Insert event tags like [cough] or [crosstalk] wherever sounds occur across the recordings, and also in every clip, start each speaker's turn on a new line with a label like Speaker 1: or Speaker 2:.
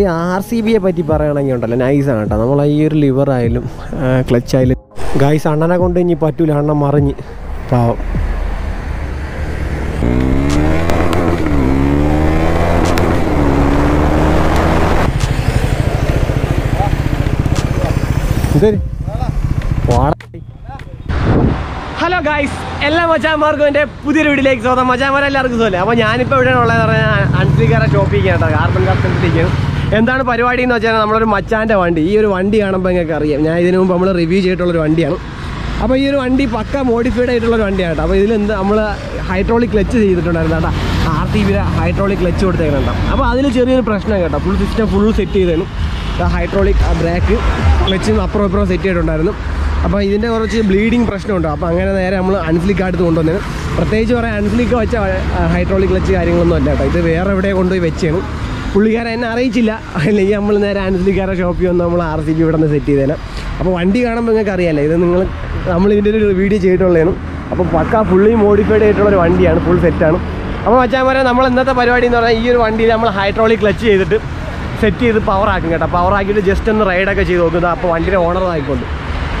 Speaker 1: ഈ R C ബിയെ പറ്റി പറയുകയാണെങ്കിൽ ഉണ്ടല്ലോ. നൈസാണ് കേട്ടോ. നമ്മൾ ഈ ഒരു ലിവർ ആയാലും ക്ലച്ച് ആയാലും. ഗൈസ് അണ്ണനെ കൊണ്ട് ഇനി പറ്റൂല. അണ്ണൻ മറിഞ്ഞ്. പാവം. ഹലോ ഗായ്സ് എല്ലാ മജാമാർക്കും എന്റെ പുതിയൊരു വീട്ടിലേക്ക് സ്വാഗതം. മജാമാർ എല്ലാവർക്കും സ്വല്ലേ അപ്പോൾ ഞാനിപ്പോൾ എവിടെയാണ് ഉള്ളതെന്ന് പറഞ്ഞാൽ അൺസിക്കാരെ ഷോപ്പിംഗ് കേട്ടോ. കാർബൺ കസ്റ്റംസിലേക്ക് എന്താണ് പരിപാടി എന്ന് വെച്ചാൽ നമ്മളൊരു മച്ചാന്റെ വണ്ടി ഈ ഒരു വണ്ടി കാണുമ്പോൾ നിങ്ങൾക്ക് അറിയാം. ഞാൻ ഇതിനു മുമ്പ് നമ്മൾ റിവ്യൂ ചെയ്തിട്ടുള്ളൊരു വണ്ടിയാണ്. അപ്പോൾ ഈ ഒരു വണ്ടി പക്ക മോഡിഫൈഡ് ആയിട്ടുള്ളൊരു വണ്ടിയാണ് അപ്പോൾ ഇതിൽ എന്ത് നമ്മൾ ഹൈഡ്രോളിക് ക്ലച്ച് ചെയ്തിട്ടുണ്ടായിരുന്നു കേട്ടോ. ആർ ടി വിയുടെ ഹൈഡ്രോളിക് ക്ലച്ച് കൊടുത്തേക്കുന്നുണ്ടോ അപ്പോൾ അതിൽ ചെറിയൊരു പ്രശ്നം കേട്ടോ. ഫുൾ സിസ്റ്റം ഫുൾ സെറ്റ് ചെയ്തേനും. ഹൈഡ്രോളിക് ബ്രേക്ക് ക്ലച്ചും അപ്പുറം ഇപ്പുറം സെറ്റ് ചെയ്തിട്ടുണ്ടായിരുന്നു. അപ്പോൾ ഇതിന്റെ കുറച്ച് ബ്ലീഡിങ് പ്രശ്നമുണ്ട്. അപ്പോൾ അങ്ങനെ നേരെ നമ്മൾ അൺസ്ലിക്ക് അടുത്ത് കൊണ്ടുവന്നതിന് പ്രത്യേകിച്ച് പറയാൻ അൺസ്ലിക്ക് വെച്ച ഹൈഡ്രോളിക് ക്ലച്ച് കാര്യങ്ങളൊന്നും അല്ല കേട്ടോ. ഇത് വേറെ എവിടെ കൊണ്ടുപോയി വെച്ചാണ് പുള്ളിക്കാരൻ എന്നെ അറിയിച്ചില്ല. അല്ലെങ്കിൽ നമ്മൾ നേരെ അൻസ്ലിക്കാരെ ഷോപ്പിൽ വന്ന് നമ്മൾ ആർ സി ബി ഇവിടെ നിന്ന് സെറ്റ് ചെയ്തേനെ. അപ്പോൾ വണ്ടി കാണുമ്പോൾ നിങ്ങൾക്ക് അറിയാമല്ലോ ഇത് നിങ്ങൾ നമ്മൾ ഇതിന്റെ ഒരു വീഡിയോ ചെയ്തിട്ടുള്ളതാണ്. അപ്പോൾ പക്ക ഫുള്ളി മോഡിഫൈഡ് ആയിട്ടുള്ള ഒരു വണ്ടിയാണ് ഫുൾ സെറ്റാണ് അപ്പോൾ പറയാം നമ്മൾ ഇന്നത്തെ പരിപാടി എന്ന് പറഞ്ഞാൽ ഈ ഒരു വണ്ടിയിൽ നമ്മൾ ഹൈഡ്രോളിക് ക്ലച്ച് ചെയ്തിട്ട് സെറ്റ് ചെയ്ത് പവർ ആക്കും കേട്ടോ. പവർ ആക്കിയിട്ട് ജസ്റ്റ് ഒന്ന് റൈഡൊക്കെ ചെയ്ത് നോക്കുന്നത് അപ്പോൾ വണ്ടിയുടെ ഓണർ ആയിക്കൊണ്ട്.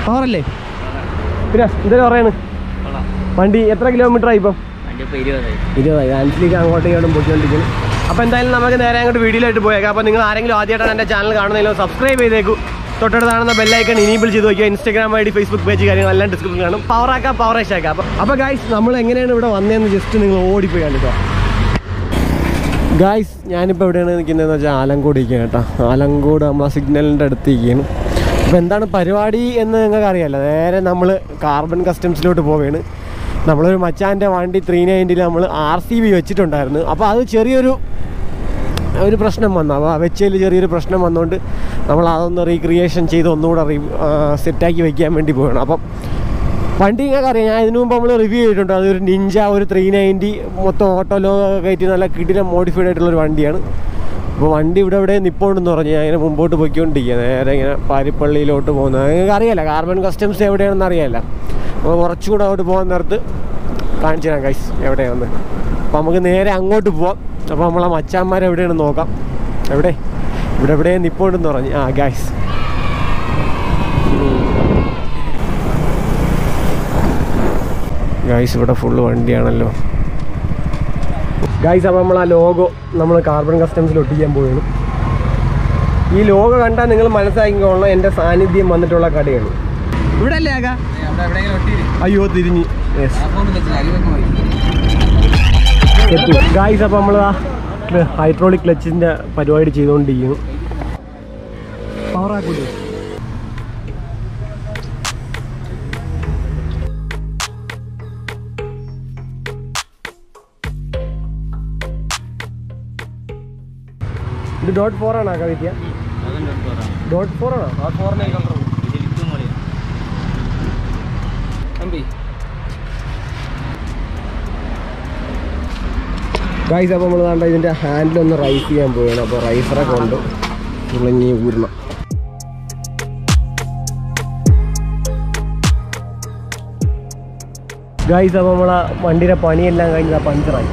Speaker 1: പവറല്ലേ പിന്നെ എന്തൊരു പറയാണ്. വണ്ടി എത്ര കിലോമീറ്റർ ആയി ഇപ്പം? ഇരുപതായി. അഞ്ചിലേക്ക് അങ്ങോട്ടേക്കാണ് പൊട്ടിക്കൊണ്ടിരിക്കുന്നത് പോയിക്കൊണ്ടിരിക്കുന്നു അപ്പോൾ എന്തായാലും നമുക്ക് നേരെ അങ്ങോട്ട് വീഡിയോയിലായിട്ട് പോയേക്കാം. അപ്പോൾ നിങ്ങൾ ആരെങ്കിലും ആദ്യമായിട്ടാണ് എന്റെ ചാനൽ കാണുന്നതിലോ സബ്സ്ക്രൈബ് ചെയ്തേക്കും. തൊട്ടടുത്ത് കാണുന്ന ബെല്ലൈക്കൺ ഇനീബിൾ ചെയ്ത് നോക്കിയാൽ Instagram I D Facebook page കാര്യങ്ങൾ എല്ലാം ഡിസ്ക്രിപ്ഷൻ കാണും. പവർ ആക്കാം പവർ ആക്കാം. അപ്പോൾ അപ്പോൾ ഗായ്സ് നമ്മൾ എങ്ങനെയാണ് ഇവിടെ വന്നതെന്ന് ജസ്റ്റ് നിങ്ങൾ ഓടിപ്പോയി കണ്ടിട്ടോ ഗായ്സ് ഞാനിപ്പോൾ എവിടെയാണ് നിൽക്കുന്നതെന്ന് വെച്ചാൽ ആലങ്കോട് ഇരിക്കുകയാണ് കേട്ടോ ആലങ്കോട് നമ്മൾ സിഗ്നലിന്റെ അടുത്ത് ഇരിക്കുകയാണ്. അപ്പോൾ എന്താണ് പരിപാടി എന്ന് നിങ്ങൾക്ക് അറിയാമല്ലോ നേരെ നമ്മൾ കാർബൺ കസ്റ്റംസിലോട്ട് പോവുകയാണ്. നമ്മളൊരു മച്ചാന്റെ വണ്ടി ത്രീ നയന്റിൽ നമ്മൾ ആർ സി ബി വെച്ചിട്ടുണ്ടായിരുന്നു. അപ്പോൾ അത് ചെറിയൊരു ഒരു പ്രശ്നം വന്നു. അപ്പോൾ വെച്ചതിൽ ചെറിയൊരു പ്രശ്നം വന്നുകൊണ്ട് നമ്മൾ അതൊന്ന് റീക്രിയേഷൻ ചെയ്ത് ഒന്നുകൂടെ റീ സെറ്റാക്കി വയ്ക്കാൻ വേണ്ടി പോവുകയാണ് അപ്പം വണ്ടി നിങ്ങൾക്ക് അറിയാം. ഞാൻ ഇതിനു മുമ്പ് നമ്മൾ റിവ്യൂ ചെയ്തിട്ടുണ്ട്. അതൊരു നിഞ്ച ഒരു ത്രീ നയന്റി മൊത്തം ഓട്ടോലോ കയറ്റി നല്ല കിടില മോഡിഫൈഡ് ആയിട്ടുള്ളൊരു വണ്ടിയാണ്. അപ്പോൾ വണ്ടി ഇവിടെ ഇവിടെ നിപ്പോണ്ടെന്ന് പറഞ്ഞ് ഞാൻ ഇങ്ങനെ മുമ്പോട്ട് പോയിക്കൊണ്ടിരിക്കുക നേരെ ഇങ്ങനെ പാരിപ്പള്ളിയിലോട്ട് പോകുന്നത്. നിങ്ങൾക്ക് അറിയാല്ല കാർബൺ കസ്റ്റംസ് എവിടെയാണെന്ന് അറിയാമല്ല അപ്പോൾ കുറച്ചുകൂടെ അങ്ങോട്ട് പോകാൻ നേരത്ത് കാണിച്ചു തരാം കൈസ് എവിടെയാണെന്ന്. അപ്പോൾ നമുക്ക് നേരെ അങ്ങോട്ട് പോവാം. അപ്പോൾ നമ്മളെ മച്ചാന്മാർ എവിടെയാണ് നോക്കാം. എവിടെ? ഇവിടെ എവിടെ? നിപ്പോണ്ടെന്ന് പറഞ്ഞു. ആ ഗ്യാസ് ഗായ്സ് ഇവിടെ ഫുള്ള് വണ്ടിയാണല്ലോ. ഗായ്സ് അപ്പോൾ നമ്മൾ ആ ലോഗോ നമ്മൾ കാർബൺ കസ്റ്റംസിൽ ഒട്ടിക്കാൻ പോവുകയാണ്. ഈ ലോഗോ കണ്ടാൽ നിങ്ങൾ മനസ്സിലാക്കിക്കോളണം എന്റെ സാന്നിധ്യം വന്നിട്ടുള്ള കടയാണ്. ഇവിടെ അല്ലേ ആകാ? അയ്യോ തിരിഞ്ഞ്. ഗായ്സ് അപ്പോൾ നമ്മൾ ആ ഹൈഡ്രോളിക് ക്ലച്ചിന്റെ പരിപാടി ചെയ്തുകൊണ്ടിരിക്കുന്നു. ആക്കൂലേ ഇത് ഡോട്ട് ഫോർ ആണോ കവിത്യ ഡോട്ട് ഫോർ ആണോ. ഡോട്ട് ഫോറിനെ ഗൈസ് അപ്പോൾ നമ്മൾ കണ്ട ഇതിന്റെ ഹാൻഡിലൊന്ന് റൈസ് ചെയ്യാൻ പോവുകയാണ് അപ്പോൾ റൈസറെ കൊണ്ട് തുളങ്ങി ഊരണം. ഗൈസ് അപ്പോൾ നമ്മളെ വണ്ടിയുടെ പണിയെല്ലാം കഴിഞ്ഞാൽ പഞ്ചറായി.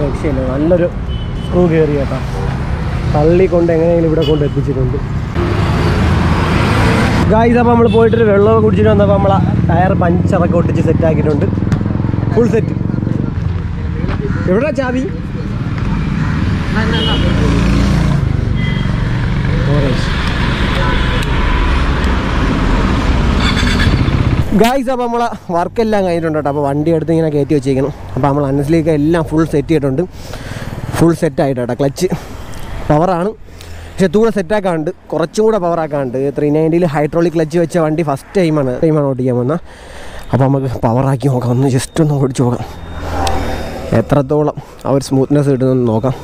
Speaker 1: രക്ഷയില്ല. നല്ലൊരു സ്ക്രൂ കയറി കേട്ടോ. തള്ളി കൊണ്ട് എങ്ങനെയെങ്കിലും ഇവിടെ കൊണ്ട് എത്തിച്ചിട്ടുണ്ട്. ഗായ്സ് അപ്പോൾ നമ്മൾ പോയിട്ടൊരു വെള്ളമൊക്കെ കുടിച്ചിട്ട് വന്നപ്പോൾ നമ്മളെ ടയർ പഞ്ചറൊക്കെ ഒട്ടിച്ച് സെറ്റാക്കിയിട്ടുണ്ട് ഫുൾ സെറ്റ് എവിടെ ചാവി? ഗായ്സ് അപ്പോൾ നമ്മളെ വർക്കെല്ലാം കഴിഞ്ഞിട്ടുണ്ട് കേട്ടോ. അപ്പോൾ വണ്ടി എടുത്ത് ഇങ്ങനെ കയറ്റി വെച്ചേക്കണം അപ്പോൾ നമ്മൾ അനസിലേക്ക് എല്ലാം ഫുൾ സെറ്റ് ചെയ്തിട്ടുണ്ട്. ഫുൾ സെറ്റ് ആയിട്ട് കേട്ടോ ക്ലച്ച് പവറാണ് പക്ഷെ തൂടെ സെറ്റാക്കാണ്ട് കുറച്ചും കൂടെ പവറാക്കാണ്ട് ത്രീ നയന്റിയിൽ ഹൈഡ്രോളിക് ക്ലച്ച് വെച്ച വണ്ടി ഫസ്റ്റ് ടൈമാണ് ടൈമാണ് ഓടിക്കാൻ വന്ന അപ്പോൾ നമുക്ക് പവറാക്കി നോക്കാം. ഒന്ന് ജസ്റ്റ് ഒന്ന് ഓടിച്ചു നോക്കാം. എത്രത്തോളം ആ ഒരു സ്മൂത്ത്നെസ് കിട്ടുന്നെന്ന് നോക്കാം.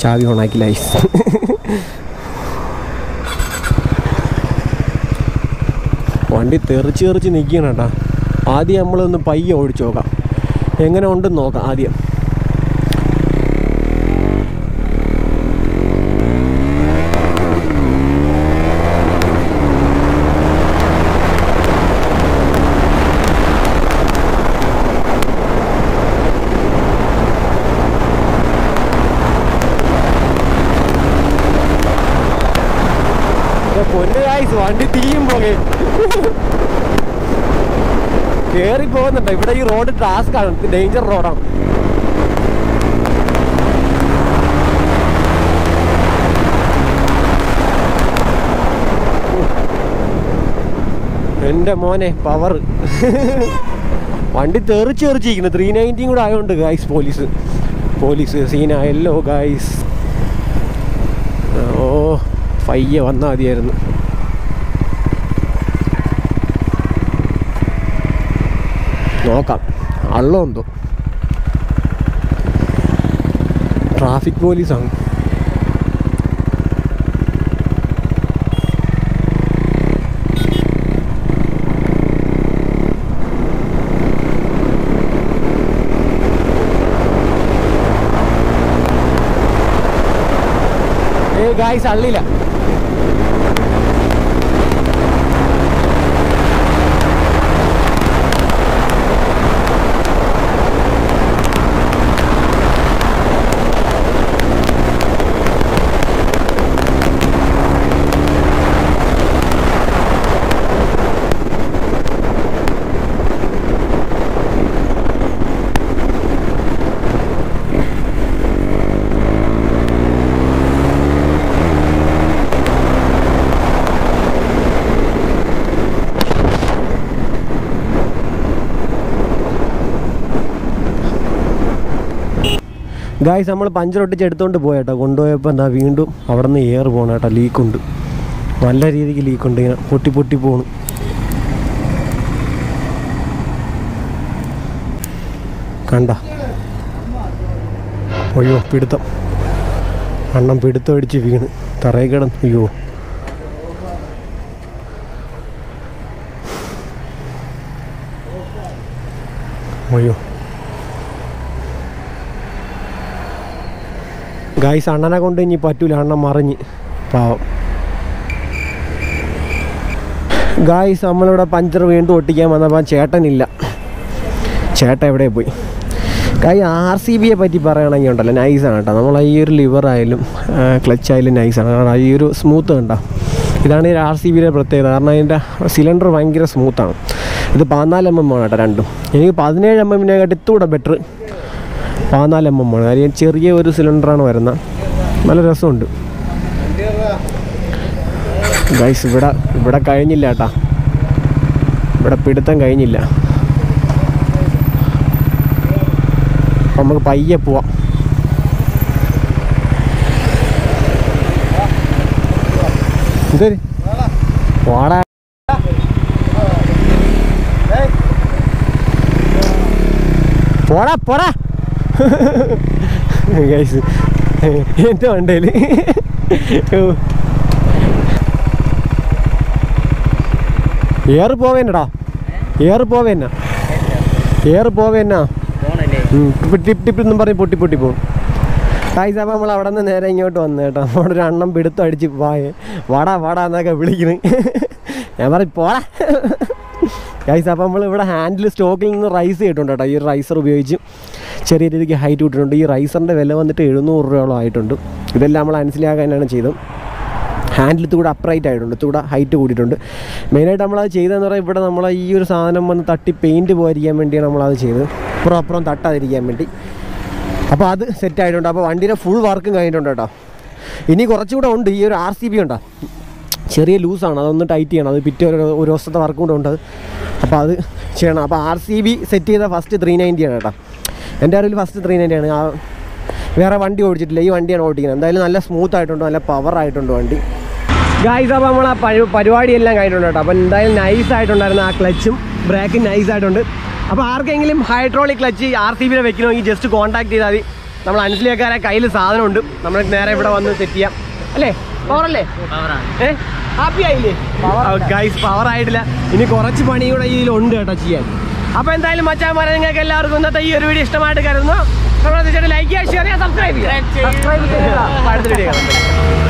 Speaker 1: ചാവി ഓണാക്കി ലൈസ് വണ്ടി തെറിച്ച് തെറിച്ച് നിൽക്കണം കേട്ടോ. ആദ്യം നമ്മളൊന്ന് പയ്യെ ഓടിച്ചു നോക്കാം. എങ്ങനെ ഉണ്ടെന്ന് നോക്കാം ആദ്യം പൊന്നു കായ്സ് വണ്ടി തീയും പോകെ കേറി പോകുന്നുണ്ട്. ഇവിടെ ഈ റോഡ് ടാസ്ക് ആണ്. ഡേഞ്ചർ റോഡാണ് എന്റെ മോനെ പവർ വണ്ടി തെറിച്ച് തെറിച്ചിരിക്കുന്നു ത്രീ നയന്റിയും കൂടെ ആയതുകൊണ്ട് ഗായ്സ് പോലീസ് പോലീസ് സീനായല്ലോ ഗായ്സ് ഓ പയ്യെ വന്നാൽ മതിയായിരുന്നു. നോക്കാം. അള്ളമുണ്ടോ ട്രാഫിക് പോലീസാണ്. ഗായ്സ് അള്ളില്ല. ഗായ്സ് നമ്മൾ പഞ്ചർ ഒട്ടിച്ച് എടുത്തോണ്ട് പോയേട്ടോ കൊണ്ടുപോയപ്പോൾ എന്താ വീണ്ടും അവിടെ നിന്ന് എയർ പോകണം കേട്ടോ ലീക്കുണ്ട് നല്ല രീതിക്ക് ലീക്കുണ്ട് ഇങ്ങനെ പൊട്ടി പൊട്ടി പോണു. കണ്ട? അയ്യോ പിടുത്തം. അണ്ണം പിടുത്തം അടിച്ച് വീണ്. തറയിൽ കിടന്ന്. അയ്യോ. അയ്യോ. ഗായ്സ് അണ്ണനെ കൊണ്ട് ഇനി പറ്റൂല. അണ്ണൻ മറിഞ്ഞ്. പാവം. ഗായ്സ് നമ്മളിവിടെ പഞ്ചർ വീണ്ടും ഒട്ടിക്കാൻ വന്നപ്പോൾ ചേട്ടനില്ല. ചേട്ടൻ എവിടെ പോയി? ഗായ് ആർ സി ബിയെ പറ്റി പറയുകയാണെങ്കിൽ ഉണ്ടല്ലോ. നൈസാണ് കേട്ടോ. നമ്മൾ ഈ ഒരു ലിവർ ആയാലും ക്ലച്ച് ആയാലും നൈസാണ് കാരണം ഈ ഒരു സ്മൂത്ത് കണ്ടോ. ഇതാണ് ഈ ആർ സി ബിയുടെ പ്രത്യേകത. കാരണം അതിന്റെ സിലിണ്ടർ ഭയങ്കര സ്മൂത്താണ് ഇത് പതിനാല് എം എം ആണ് കേട്ടോ രണ്ടും. എനിക്ക് പതിനേഴ് എം എമ്മിനെക്കാട്ടി ഇത്തൂടെ ബെറ്റർ പതിനാല് എം എം ആണ് കാര്യം ചെറിയ ഒരു സിലിണ്ടറാണ് വരുന്നത് നല്ല രസമുണ്ട്. ഗൈസ് ഇവിടെ ഇവിടെ കഴിഞ്ഞില്ല കേട്ടാ. ഇവിടെ പിടുത്തം കഴിഞ്ഞില്ല. നമുക്ക് പയ്യെ പോവാം. പോടാ പോടാ. [laughs] ഗൈസ് എന്റെ വണ്ടേൽ ഏറ് പോവേന്നടാ. ഏറ് പോവേന്നാ. ഏറ് പോവേന്നാ. ടിപ്പ് ടിപ്പ് എന്നും പറഞ്ഞ് പൊട്ടി പൊട്ടി പോകും ഗൈസ് അപ്പോൾ നമ്മൾ അവിടെ നിന്ന് നേരെ ഇങ്ങോട്ട് വന്നു കേട്ടോ. അവിടെ ഒരു അണ്ണം പിടുത്തം അടിച്ച് പോയേ വാടാ വാടാ എന്നൊക്കെ വിളിക്കുന്നു. ഞാൻ പറയും പോടാ. ഗൈസ് അപ്പോൾ നമ്മൾ ഇവിടെ ഹാൻഡിൽ സ്റ്റോക്കിൽ നിന്ന് റൈസ് ചെയ്തിട്ടുണ്ട് കേട്ടോ. ഈ റൈസർ ഉപയോഗിച്ച് ചെറിയ രീതിക്ക് ഹൈറ്റ് വിട്ടിട്ടുണ്ട് ഈ റൈസറിന്റെ വില വന്നിട്ട് എഴുന്നൂറ് രൂപയോളം ആയിട്ടുണ്ട്. ഇതെല്ലാം നമ്മൾ മനസ്സിലാക്കാനാണ് ചെയ്തത്. ഹാൻഡിൽ കൂടെ അപ്രൈറ്റ് ആയിട്ടുണ്ട്. കൂടെ ഹൈറ്റ് കൂടിയിട്ടുണ്ട്. മെയിനായിട്ട് നമ്മളത് ചെയ്തതെന്ന് പറഞ്ഞാൽ ഇവിടെ നമ്മൾ ഈ ഒരു സാധനം വന്ന് തട്ടി പെയിന്റ് പോയിരിക്കാൻ വേണ്ടിയാണ് നമ്മളത് ചെയ്തത്. അപ്പുറം അപ്പുറം തട്ടാതിരിക്കാൻ വേണ്ടി. അപ്പോൾ അത് സെറ്റ് ആയിട്ടുണ്ട്. അപ്പോൾ വണ്ടിയുടെ ഫുൾ വർക്കും കഴിഞ്ഞിട്ടുണ്ട് കേട്ടോ. ഇനി കുറച്ചുകൂടെ ഉണ്ട്. ഈ ഒരു ആർ സി ബി ഉണ്ടോ? ചെറിയ ലൂസാണ് അതൊന്ന് ടൈറ്റ് ചെയ്യണം. അത് പിറ്റേ ഒരു ഒരു ദിവസത്തെ വർക്കും കൂടെ ഉണ്ട്. അപ്പോൾ അത് ചെയ്യണം. അപ്പോൾ ആർ സി ബി സെറ്റ് ചെയ്ത ഫസ്റ്റ് ത്രീ നയന്റി ആണ് കേട്ടോ. എന്റെ അറിവിൽ ഫസ്റ്റ് ത്രീ നയന്റി ആണ്. ആ വേറെ വണ്ടി ഓടിച്ചിട്ടില്ല. ഈ വണ്ടിയാണ് ഓടിക്കുന്നത്. എന്തായാലും നല്ല സ്മൂത്ത് ആയിട്ടുണ്ട്. നല്ല പവർ ആയിട്ടുണ്ട് വണ്ടി. ഗായ്സ് അപ്പോൾ നമ്മൾ ആ പരി പരിപാടിയെല്ലാം കഴിഞ്ഞിട്ടുണ്ട് കേട്ടോ. അപ്പോൾ എന്തായാലും നൈസ് ആയിട്ടുണ്ടായിരുന്നു ആ ക്ലച്ചും ബ്രേക്കും നൈസ് ആയിട്ടുണ്ട്. അപ്പോൾ ആർക്കെങ്കിലും ഹൈഡ്രോളിക് ക്ലച്ച് ആർ സി ബിനെ വെക്കണമെങ്കിൽ ജസ്റ്റ് കോൺടാക്ട് ചെയ്താൽ മതി. നമ്മൾ അനുസരിക്കാരെ കയ്യിൽ സാധനമുണ്ട്. നമ്മൾ നേരെ ഇവിടെ വന്ന് സെറ്റ് ചെയ്യാം. അല്ലേ? പവർ അല്ലേ? ഏ? ഹാപ്പി ആയില്ലേ? ഗൈസ് പവർ ആയിട്ടില്ല. ഇനി കുറച്ച് പണി കൂടെ ഇതിലുണ്ട് കേട്ടോ ചെയ്യാൻ. അപ്പൊ എന്തായാലും മച്ചാൻ നിങ്ങൾക്ക് എല്ലാവർക്കും ഇന്നത്തെ ഈ ഒരു വീഡിയോ ഇഷ്ടമായിട്ട് കരുതുന്നു. ലൈക്ക് ചെയ്യുക ഷെയർ ചെയ്യുക സബ്സ്ക്രൈബ് ചെയ്യുക. സബ്സ്ക്രൈബ് ചെയ്യുക അടുത്ത വീഡിയോ